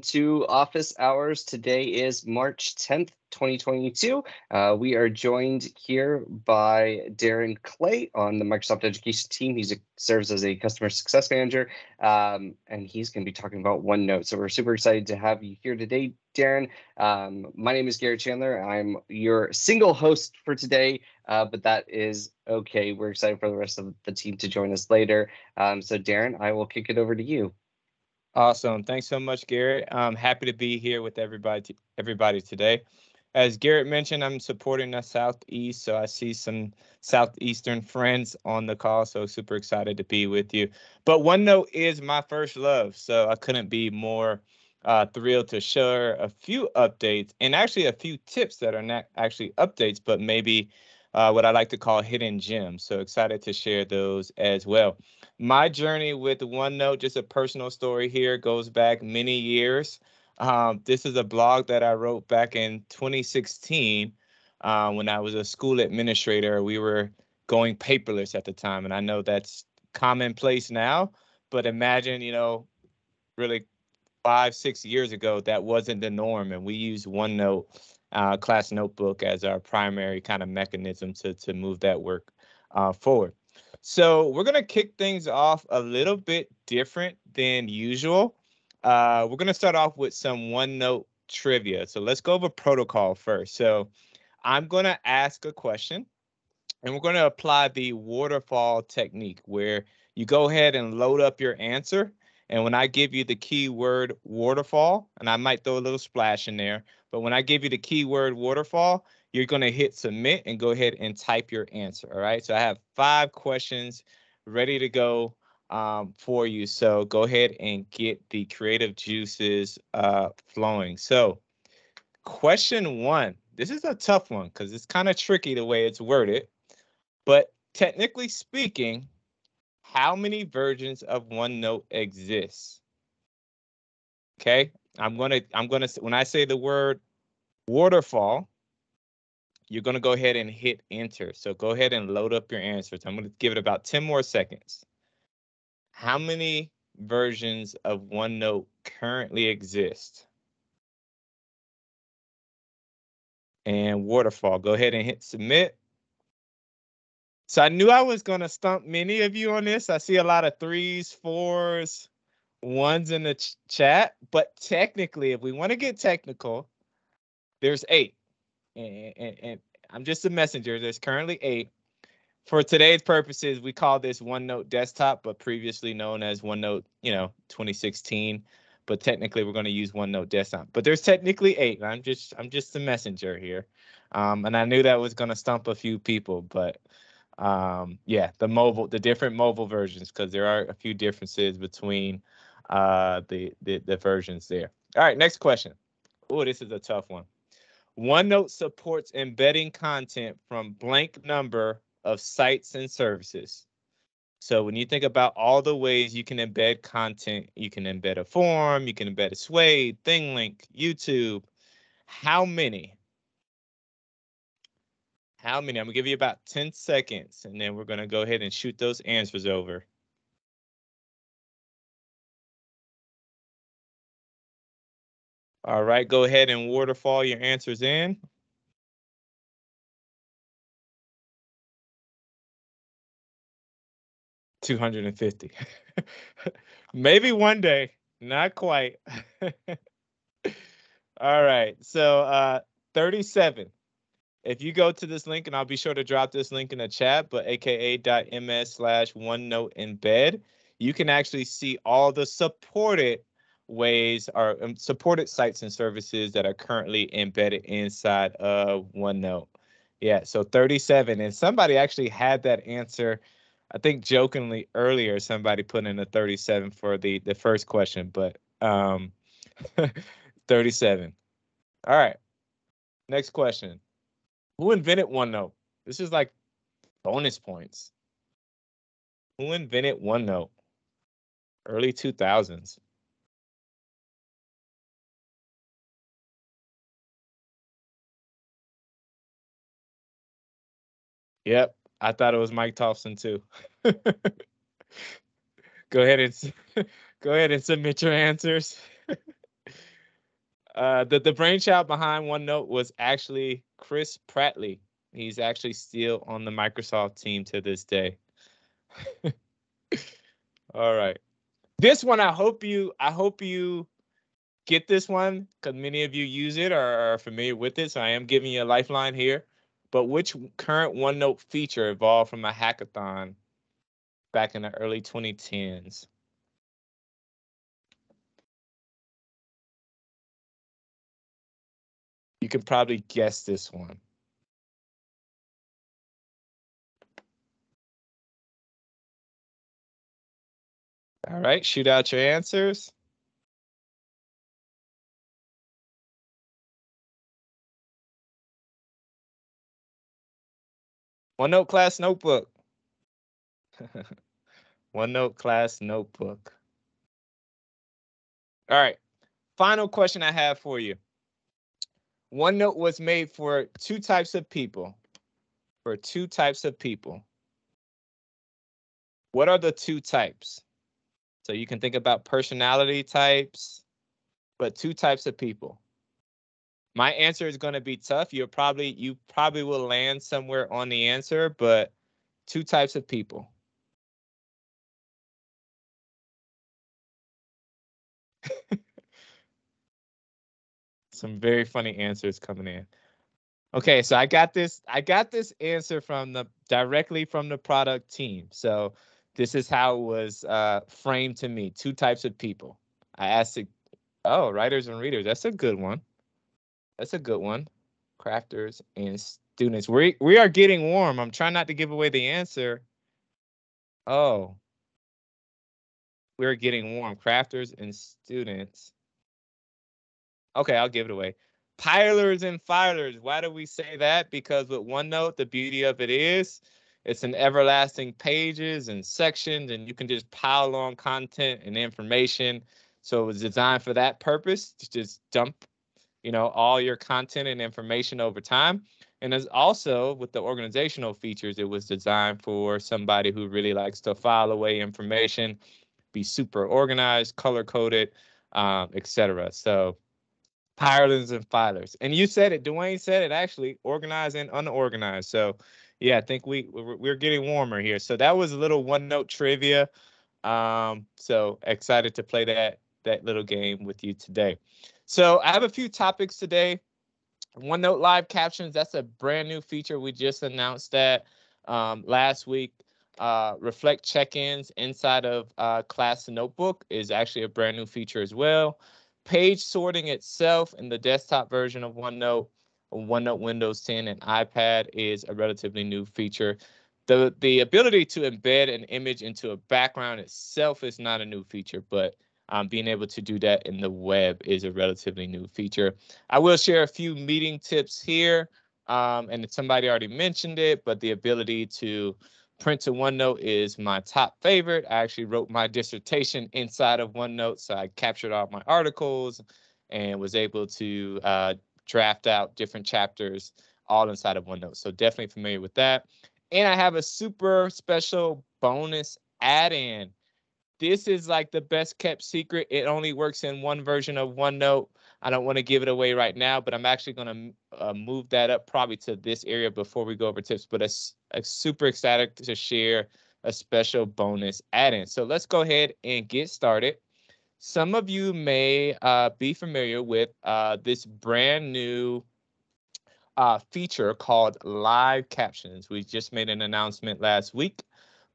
to office hours. Today is March 10th, 2022. Uh, we are joined here by Darren Clay on the Microsoft Education team. He serves as a customer success manager, um, and he's going to be talking about OneNote. So we're super excited to have you here today, Darren. Um, my name is Gary Chandler. I'm your single host for today, uh, but that is okay. We're excited for the rest of the team to join us later. Um, so, Darren, I will kick it over to you. Awesome. Thanks so much, Garrett. I'm happy to be here with everybody everybody today. As Garrett mentioned, I'm supporting the Southeast, so I see some Southeastern friends on the call, so super excited to be with you. But OneNote is my first love, so I couldn't be more uh, thrilled to share a few updates and actually a few tips that are not actually updates, but maybe uh, what I like to call hidden gems. So excited to share those as well. My journey with OneNote, just a personal story here, goes back many years. Um, this is a blog that I wrote back in 2016 uh, when I was a school administrator. We were going paperless at the time, and I know that's commonplace now. But imagine, you know, really five, six years ago, that wasn't the norm, and we used OneNote uh, class notebook as our primary kind of mechanism to, to move that work uh, forward. So we're going to kick things off a little bit different than usual. Uh, we're going to start off with some OneNote trivia. So let's go over protocol first. So I'm going to ask a question and we're going to apply the waterfall technique where you go ahead and load up your answer. And when I give you the keyword waterfall, and I might throw a little splash in there, but when I give you the keyword waterfall, you're going to hit submit and go ahead and type your answer. All right. So I have five questions ready to go um, for you. So go ahead and get the creative juices uh, flowing. So, question one this is a tough one because it's kind of tricky the way it's worded. But technically speaking, how many versions of OneNote exists? Okay, I'm gonna I'm gonna when I say the word waterfall, you're gonna go ahead and hit enter. So go ahead and load up your answers. I'm gonna give it about 10 more seconds. How many versions of OneNote currently exist? And waterfall, go ahead and hit submit. So I knew I was gonna stump many of you on this. I see a lot of threes, fours, ones in the ch chat, but technically, if we want to get technical, there's eight, and, and, and, I'm just a messenger. There's currently eight. For today's purposes, we call this OneNote Desktop, but previously known as OneNote, you know, 2016. But technically, we're going to use OneNote Desktop. But there's technically eight. I'm just I'm just a messenger here, um, and I knew that was going to stump a few people, but um, yeah, the mobile, the different mobile versions, because there are a few differences between uh, the, the the versions there. All right, next question. Oh, this is a tough one. OneNote supports embedding content from blank number of sites and services. So when you think about all the ways you can embed content, you can embed a form, you can embed a Sway, ThingLink, YouTube. How many? How many? I'm gonna give you about 10 seconds and then we're gonna go ahead and shoot those answers over. All right, go ahead and waterfall your answers in. Two hundred and fifty. Maybe one day, not quite. All right, so uh, thirty-seven. If you go to this link, and I'll be sure to drop this link in the chat, but aka.ms slash OneNote embed, you can actually see all the supported ways are um, supported sites and services that are currently embedded inside of OneNote. Yeah, so 37. And somebody actually had that answer, I think jokingly earlier, somebody put in a 37 for the, the first question, but um, 37. All right, next question. Who invented OneNote? This is like bonus points. Who invented OneNote? Early 2000s. Yep, I thought it was Mike Tholfsen too. go ahead and go ahead and submit your answers. Uh, the, the brainchild behind OneNote was actually Chris Pratley. He's actually still on the Microsoft team to this day. All right. This one, I hope you, I hope you get this one because many of you use it or are familiar with it. So I am giving you a lifeline here. But which current OneNote feature evolved from a hackathon back in the early 2010s? You can probably guess this one. All right, shoot out your answers. OneNote class notebook. OneNote class notebook. All right, final question I have for you. OneNote was made for two types of people. For two types of people. What are the two types? So you can think about personality types, but two types of people. My answer is going to be tough. You're probably you probably will land somewhere on the answer, but two types of people. Some very funny answers coming in. Okay, so I got this I got this answer from the directly from the product team. So this is how it was uh, framed to me. Two types of people. I asked it, oh, writers and readers. That's a good one. That's a good one. Crafters and students. We we are getting warm. I'm trying not to give away the answer. Oh. We're getting warm. Crafters and students. Okay, I'll give it away. Pilers and filers. Why do we say that? Because with OneNote, the beauty of it is it's an everlasting pages and sections, and you can just pile on content and information. So it was designed for that purpose to just dump, you know, all your content and information over time. And as also with the organizational features, it was designed for somebody who really likes to file away information, be super organized, color coded, um, etc. So pilers and filers. And you said it, Dwayne said it actually, organized and unorganized. So yeah, I think we we're getting warmer here. So that was a little one note trivia. Um, so excited to play that that little game with you today. So I have a few topics today. OneNote live captions, that's a brand new feature. We just announced that um, last week. Uh, reflect check-ins inside of uh, class notebook is actually a brand new feature as well. Page sorting itself in the desktop version of OneNote OneNote Windows 10 and iPad is a relatively new feature. The, the ability to embed an image into a background itself is not a new feature, but um, being able to do that in the web is a relatively new feature. I will share a few meeting tips here, um, and somebody already mentioned it, but the ability to print to OneNote is my top favorite. I actually wrote my dissertation inside of OneNote, so I captured all my articles and was able to uh, draft out different chapters all inside of OneNote. So definitely familiar with that. And I have a super special bonus add-in. This is like the best kept secret. It only works in one version of OneNote. I don't want to give it away right now, but I'm actually going to uh, move that up probably to this area before we go over tips. But I'm super excited to share a special bonus add-in. So let's go ahead and get started. Some of you may uh, be familiar with uh, this brand new uh, feature called live captions. We just made an announcement last week,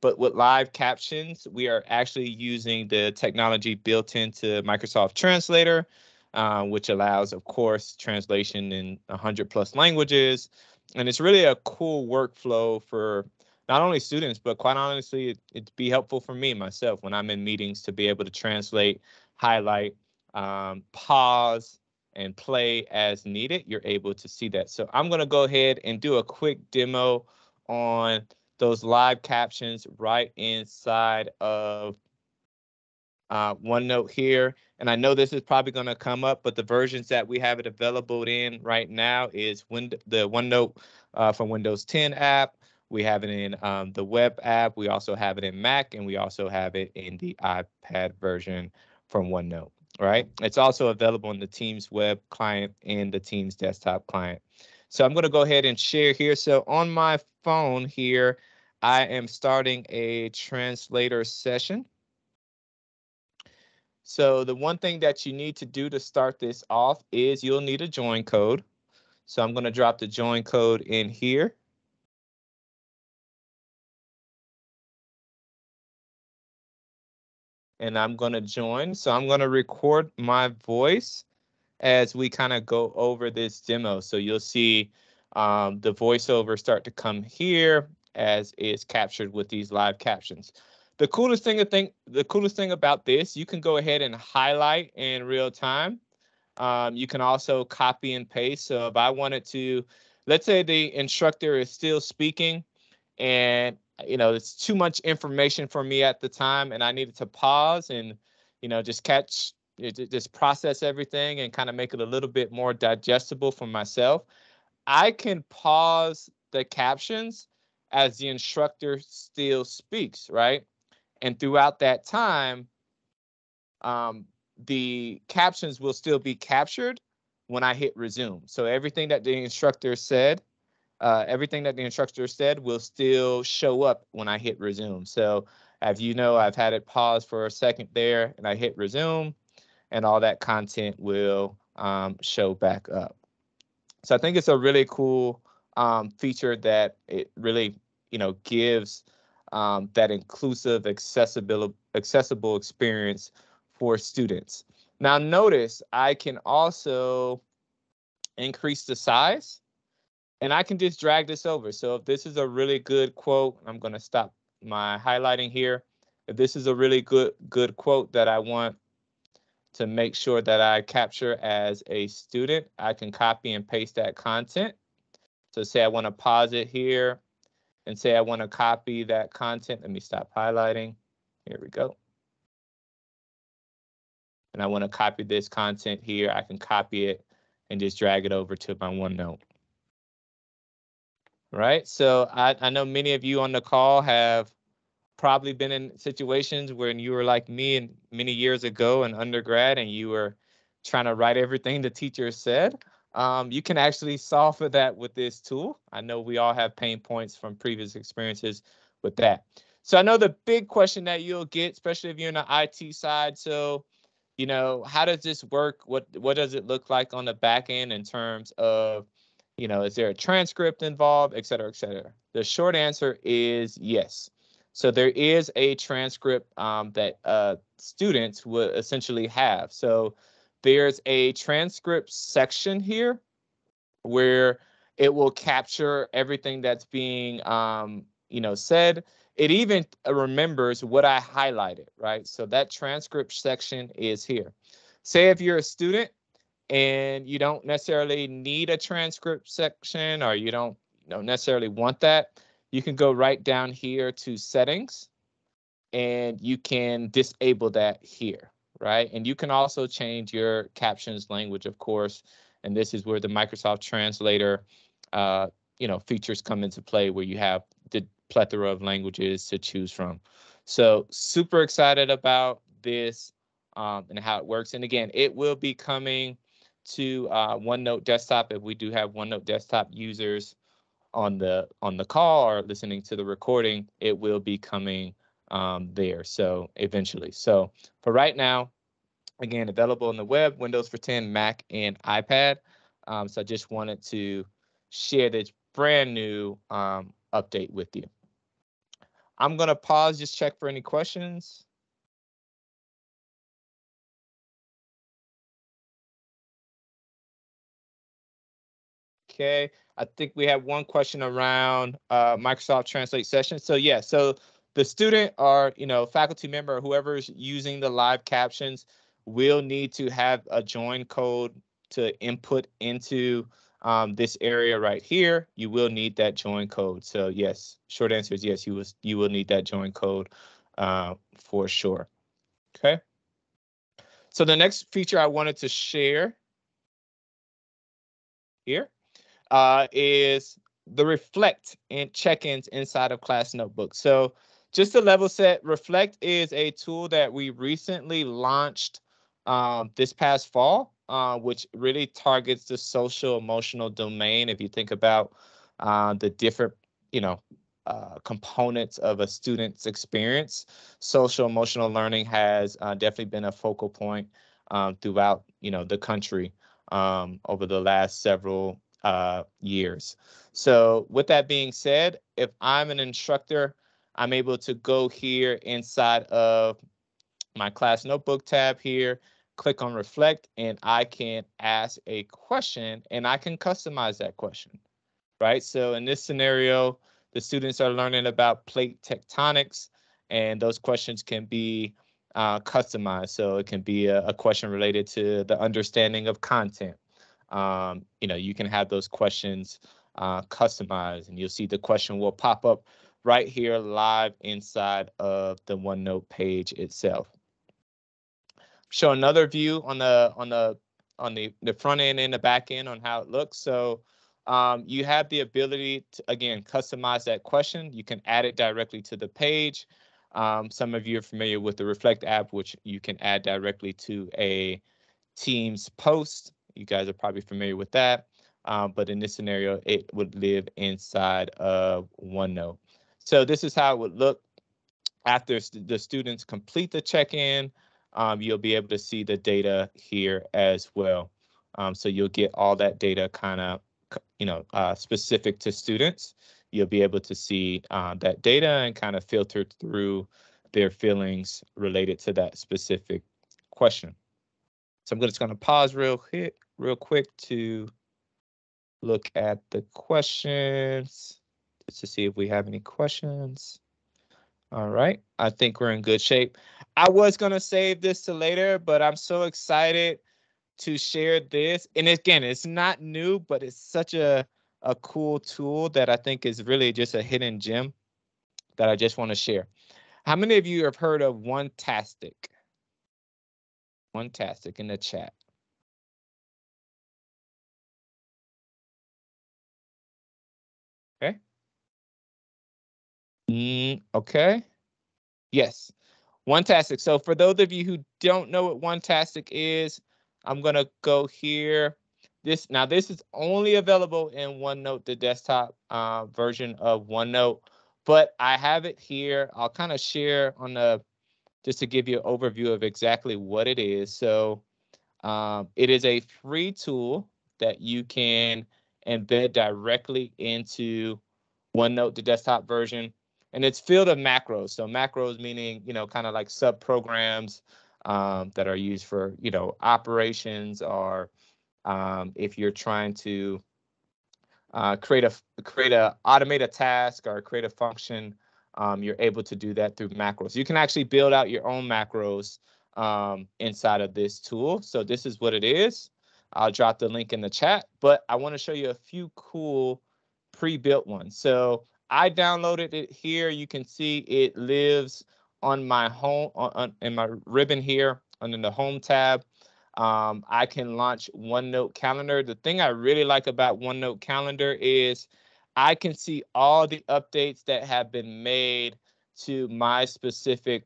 but with live captions, we are actually using the technology built into Microsoft Translator, uh, which allows, of course, translation in 100 plus languages. And it's really a cool workflow for not only students, but quite honestly, it, it'd be helpful for me myself when I'm in meetings to be able to translate, highlight, um, pause, and play as needed. You're able to see that. So I'm going to go ahead and do a quick demo on those live captions right inside of uh, OneNote here. And I know this is probably going to come up, but the versions that we have it available in right now is Win the OneNote uh, from Windows 10 app, we have it in um, the web app. We also have it in Mac, and we also have it in the iPad version from OneNote. right? It's also available in the Teams web client and the Teams desktop client. So I'm going to go ahead and share here. So on my phone here, I am starting a translator session. So the one thing that you need to do to start this off is you'll need a join code. So I'm going to drop the join code in here. And I'm going to join. So I'm going to record my voice as we kind of go over this demo. So you'll see um, the voiceover start to come here as is captured with these live captions. The coolest thing to think, the coolest thing about this, you can go ahead and highlight in real time. Um, you can also copy and paste. So if I wanted to, let's say the instructor is still speaking and you know it's too much information for me at the time and I needed to pause and you know just catch just process everything and kind of make it a little bit more digestible for myself. I can pause the captions as the instructor still speaks, right? And throughout that time, um, the captions will still be captured when I hit resume. So everything that the instructor said, uh, everything that the instructor said will still show up when I hit resume. So as you know, I've had it pause for a second there and I hit resume and all that content will um, show back up. So I think it's a really cool um, feature that it really, you know, gives um, that inclusive, accessible, accessible experience for students. Now notice I can also increase the size and I can just drag this over. So if this is a really good quote, I'm going to stop my highlighting here. If this is a really good good quote that I want to make sure that I capture as a student, I can copy and paste that content. So say I want to pause it here and say I want to copy that content. Let me stop highlighting. Here we go. And I want to copy this content here. I can copy it and just drag it over to my OneNote. Right. So I, I know many of you on the call have probably been in situations when you were like me and many years ago in undergrad and you were trying to write everything the teacher said. Um, you can actually solve for that with this tool. I know we all have pain points from previous experiences with that. So I know the big question that you'll get, especially if you're in the IT side. So, you know, how does this work? What what does it look like on the back end in terms of, you know, is there a transcript involved, et cetera, et cetera? The short answer is yes. So there is a transcript um, that uh, students would essentially have. So there's a transcript section here where it will capture everything that's being um, you know said. It even remembers what I highlighted, right? So that transcript section is here. Say if you're a student and you don't necessarily need a transcript section or you don't you know, necessarily want that, you can go right down here to settings and you can disable that here, right? And you can also change your captions language, of course. And this is where the Microsoft Translator, uh, you know, features come into play where you have the plethora of languages to choose from. So super excited about this um, and how it works. And again, it will be coming to uh, OneNote desktop if we do have OneNote desktop users on the on the call or listening to the recording, it will be coming um, there. So eventually. So for right now, again, available on the web, Windows for 10, Mac, and iPad. Um, so I just wanted to share this brand new um, update with you. I'm going to pause, just check for any questions. Okay, I think we have one question around uh, Microsoft Translate session. So yeah, so the student or you know faculty member or whoever is using the live captions will need to have a join code to input into um, this area right here. You will need that join code. So yes, short answer is yes. You will you will need that join code uh, for sure. Okay. So the next feature I wanted to share here uh, is the reflect and check-ins inside of class notebook. So just to level set, reflect is a tool that we recently launched um, this past fall, uh, which really targets the social emotional domain. If you think about uh, the different, you know, uh, components of a student's experience, social emotional learning has uh, definitely been a focal point um, throughout, you know, the country um, over the last several uh, years. So with that being said, if I'm an instructor, I'm able to go here inside of my class notebook tab here, click on reflect, and I can ask a question and I can customize that question, right? So in this scenario, the students are learning about plate tectonics and those questions can be uh, customized. So it can be a, a, question related to the understanding of content. Um, you know, you can have those questions uh, customized and you'll see the question will pop up right here live inside of the OneNote page itself. Show another view on the on the on the, the front end and the back end on how it looks. So um, you have the ability to, again, customize that question. You can add it directly to the page. Um, some of you are familiar with the Reflect app, which you can add directly to a Teams post. You guys are probably familiar with that. Um, but in this scenario, it would live inside of OneNote. So this is how it would look after st the students complete the check-in. Um, you'll be able to see the data here as well. Um, so you'll get all that data kind of, you know, uh, specific to students you'll be able to see uh, that data and kind of filter through their feelings related to that specific question. So I'm just going to pause real quick, real quick to look at the questions to see if we have any questions. All right, I think we're in good shape. I was going to save this to later, but I'm so excited to share this. And again, it's not new, but it's such a a cool tool that I think is really just a hidden gem that I just want to share. How many of you have heard of Onetastic? Onetastic in the chat. Mm, okay. Yes. Onetastic. So for those of you who don't know what Onetastic is, I'm going to go here this now this is only available in OneNote, the desktop uh, version of OneNote, but I have it here. I'll kind of share on the just to give you an overview of exactly what it is. So um, it is a free tool that you can embed directly into OneNote, the desktop version, and it's filled of macros. So macros meaning you know kind of like sub programs um, that are used for you know operations or um, if you're trying to uh, create a create a automate a task or create a function, um, you're able to do that through macros. You can actually build out your own macros um, inside of this tool. So this is what it is. I'll drop the link in the chat, but I want to show you a few cool pre-built ones. So I downloaded it here. You can see it lives on my home on, on in my ribbon here under the home tab. Um, I can launch OneNote Calendar. The thing I really like about OneNote Calendar is I can see all the updates that have been made to my specific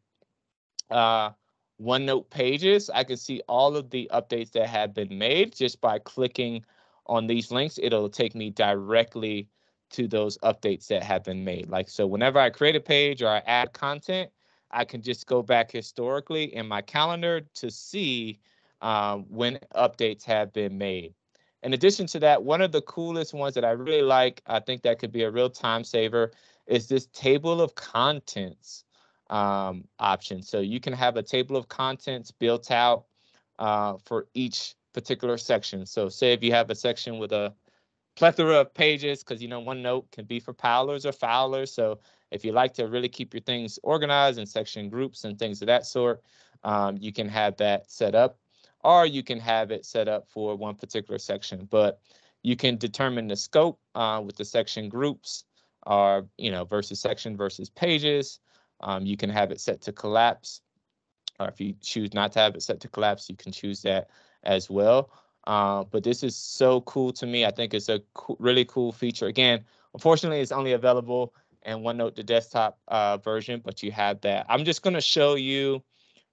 uh, OneNote pages. I can see all of the updates that have been made just by clicking on these links. It'll take me directly to those updates that have been made. Like, so whenever I create a page or I add content, I can just go back historically in my calendar to see um, when updates have been made. In addition to that, one of the coolest ones that I really like, I think that could be a real time saver, is this table of contents um, option. So you can have a table of contents built out uh, for each particular section. So say if you have a section with a plethora of pages, because you know OneNote can be for powlers or fowlers. So if you like to really keep your things organized in section groups and things of that sort, um, you can have that set up or you can have it set up for one particular section. But you can determine the scope uh, with the section groups or, you know, versus section versus pages. Um, you can have it set to collapse. Or if you choose not to have it set to collapse, you can choose that as well. Uh, but this is so cool to me. I think it's a co really cool feature. Again, unfortunately, it's only available in OneNote, the desktop uh, version, but you have that. I'm just going to show you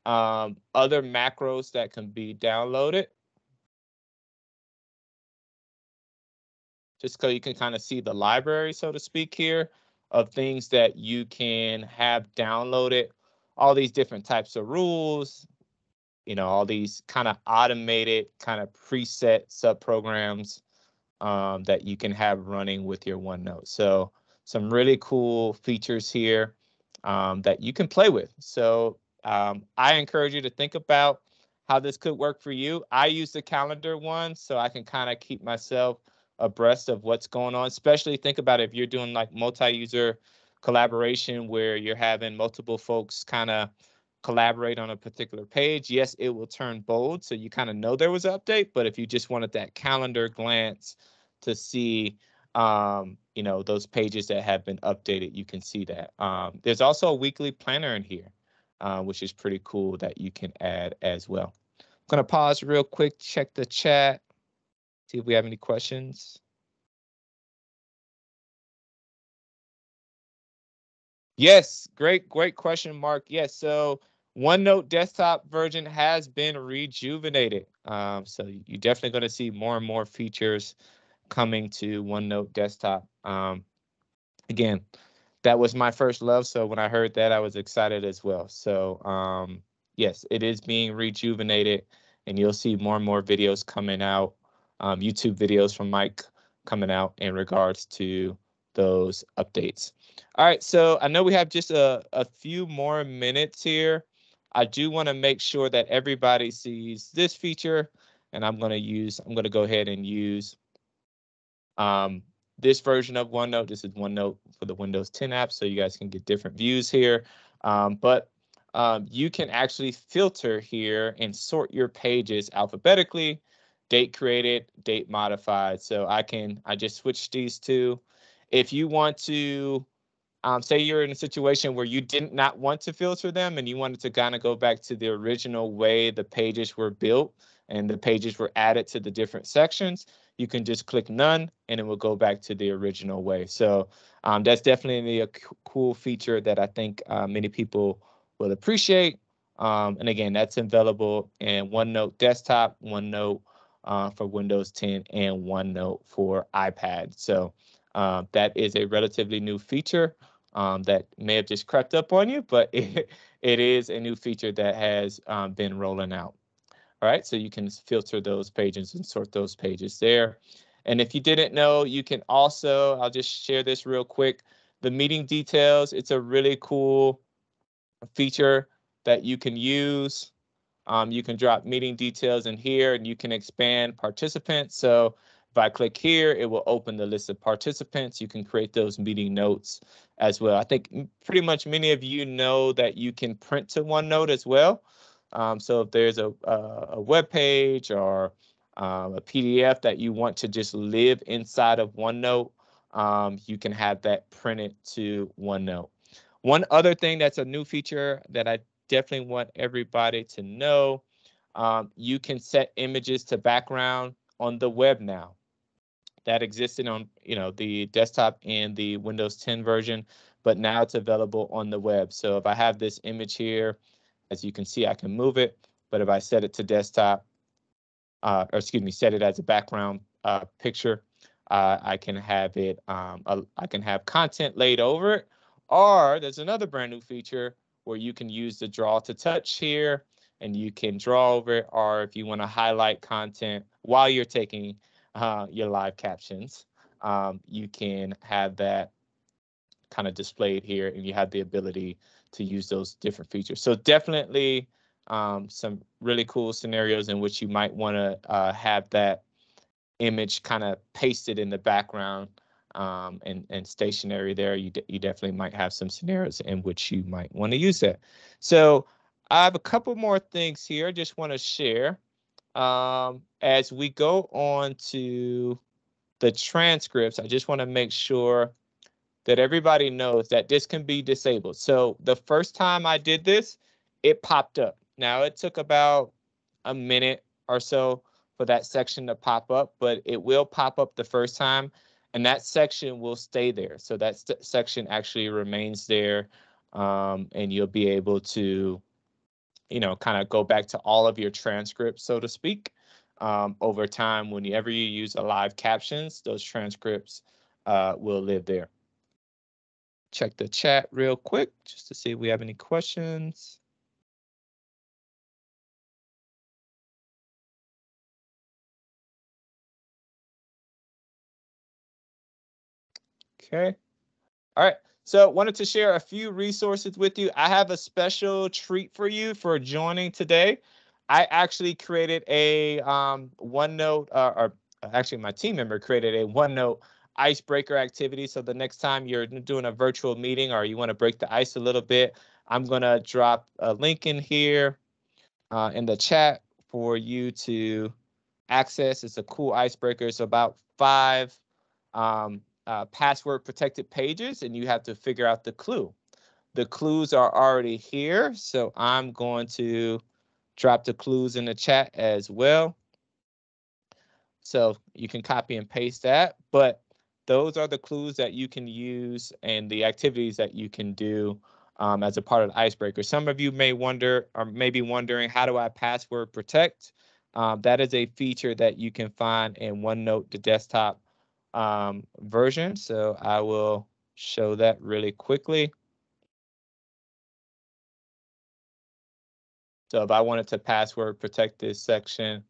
um, other macros that can be downloaded. Just so you can kind of see the library, so to speak, here of things that you can have downloaded, all these different types of rules, you know, all these kind of automated, kind of preset subprograms um, that you can have running with your OneNote. So some really cool features here um, that you can play with. So um, I encourage you to think about how this could work for you. I use the calendar one so I can kind of keep myself abreast of what's going on, especially think about if you're doing like multi-user collaboration where you're having multiple folks kind of collaborate on a particular page. Yes, it will turn bold so you kind of know there was an update, but if you just wanted that calendar glance to see um, you know, those pages that have been updated, you can see that. Um, there's also a weekly planner in here, uh, which is pretty cool that you can add as well. I'm gonna pause real quick, check the chat, see if we have any questions. Yes, great, great question, Mark. Yes, so OneNote desktop version has been rejuvenated. Um, so you're definitely going to see more and more features coming to OneNote desktop. Um, again, that was my first love. So when I heard that, I was excited as well. So um, yes, it is being rejuvenated and you'll see more and more videos coming out, um, YouTube videos from Mike coming out in regards to those updates. All right, so I know we have just a, a few more minutes here. I do want to make sure that everybody sees this feature and I'm going to use, I'm going to go ahead and use um, this version of OneNote, this is OneNote for the Windows 10 app, so you guys can get different views here. Um, but um, you can actually filter here and sort your pages alphabetically, date created, date modified. So I can, I just switch these two. If you want to, um, say you're in a situation where you did not want to filter them and you wanted to kind of go back to the original way the pages were built and the pages were added to the different sections, you can just click none and it will go back to the original way. So um, that's definitely a cool feature that I think uh, many people will appreciate. Um, and again, that's available in OneNote desktop, OneNote uh, for Windows 10, and OneNote for iPad. So uh, that is a relatively new feature um, that may have just crept up on you, but it, it is a new feature that has um, been rolling out. All right, so you can filter those pages and sort those pages there. And if you didn't know, you can also, I'll just share this real quick, the meeting details. It's a really cool feature that you can use. Um, you can drop meeting details in here and you can expand participants. So if I click here, it will open the list of participants. You can create those meeting notes as well. I think pretty much many of you know that you can print to OneNote as well. Um, so if there's a, a, a web page or um, a PDF that you want to just live inside of OneNote, um, you can have that printed to OneNote. One other thing that's a new feature that I definitely want everybody to know, um, you can set images to background on the web now. That existed on you know the desktop and the Windows 10 version, but now it's available on the web. So if I have this image here, as you can see, I can move it, but if I set it to desktop, uh, or excuse me, set it as a background uh, picture, uh, I can have it, um, I can have content laid over it, or there's another brand new feature where you can use the draw to touch here and you can draw over it, or if you want to highlight content while you're taking uh, your live captions, um, you can have that kind of displayed here and you have the ability to use those different features. So definitely um, some really cool scenarios in which you might want to uh, have that image kind of pasted in the background um, and, and stationary there. You, you definitely might have some scenarios in which you might want to use that. So I have a couple more things here I just want to share. Um, as we go on to the transcripts, I just want to make sure that everybody knows that this can be disabled. So the first time I did this, it popped up. Now it took about a minute or so for that section to pop up, but it will pop up the first time and that section will stay there. So that section actually remains there um, and you'll be able to you know, kind of go back to all of your transcripts, so to speak. Um, over time, whenever you use a live captions, those transcripts uh, will live there. Check the chat real quick just to see if we have any questions. Okay. All right. So wanted to share a few resources with you. I have a special treat for you for joining today. I actually created a um, OneNote, uh, or actually my team member created a OneNote icebreaker activity. So the next time you're doing a virtual meeting or you want to break the ice a little bit, I'm going to drop a link in here uh, in the chat for you to access. It's a cool icebreaker. It's about five um, uh, password protected pages and you have to figure out the clue. The clues are already here, so I'm going to drop the clues in the chat as well. So you can copy and paste that, but those are the clues that you can use and the activities that you can do um, as a part of the icebreaker. Some of you may wonder or may be wondering, how do I password protect? Um, that is a feature that you can find in OneNote, the desktop um, version. So I will show that really quickly. So if I wanted to password protect this section,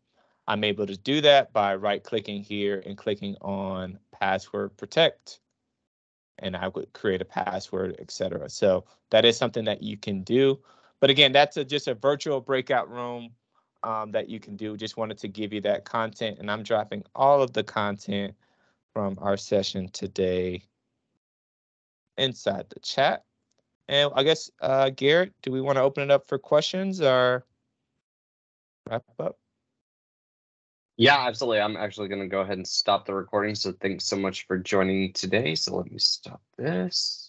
I'm able to do that by right clicking here and clicking on password protect. And I would create a password, etc. So that is something that you can do. But again, that's a, just a virtual breakout room um, that you can do. Just wanted to give you that content and I'm dropping all of the content from our session today inside the chat. And I guess, uh, Garrett, do we want to open it up for questions or wrap up? Yeah, absolutely. I'm actually going to go ahead and stop the recording. So thanks so much for joining today. So let me stop this.